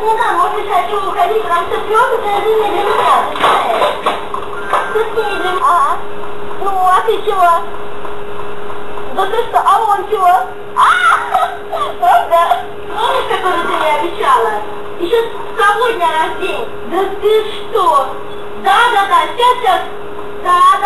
не знаю, может быть, хочу уходить, потому что слезы это не для меня, понимаешь? Тут не для А. Ну, а ты чего? Да ты что, а он чего? А! Вот да. Помнишь, которую ты мне обещала? Еще с того дня рождения. Да ты что? Да, да, да, сейчас, сейчас. Да,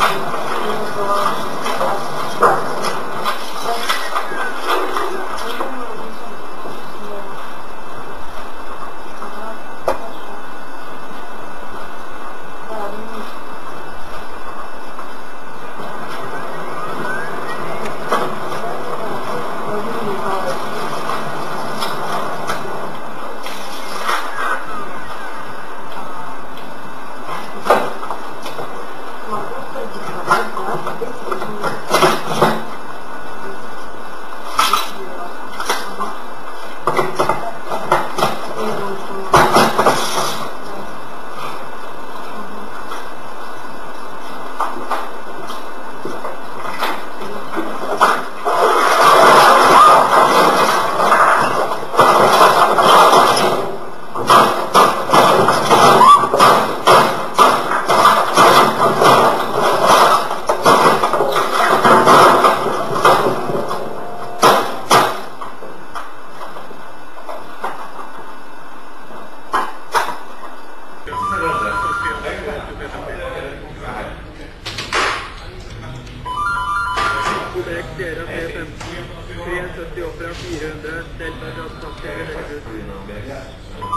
ああ。Korrekt Sierra P15. 370 opera 400. Delta Jazz Taxi 1100.